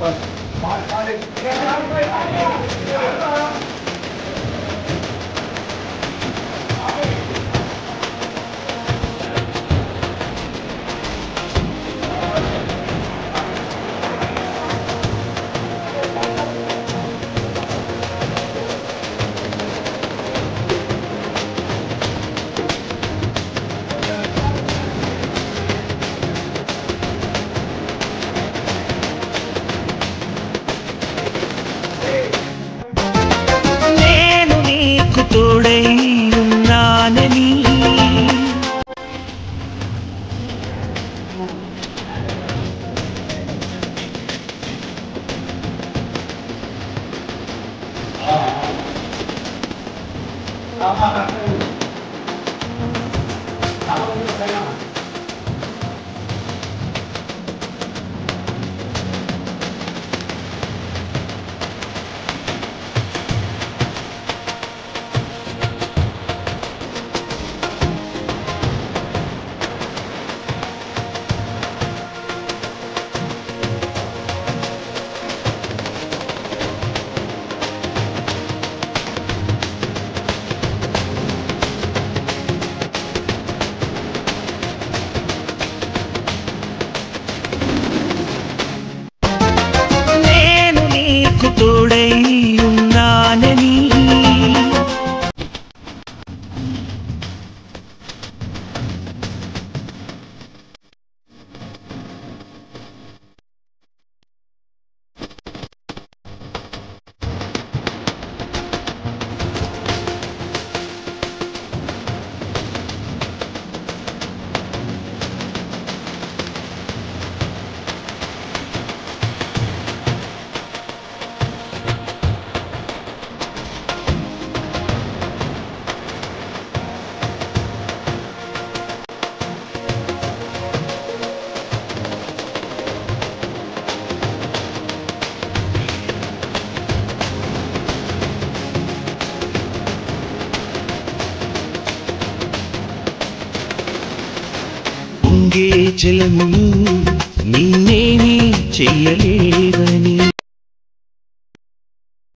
快快的，赶快干活，快 నీకు తోడై ఉన్నానని Thank you. que tú పొంగే జలమును నిన్నేమీ చెయ్యలేదా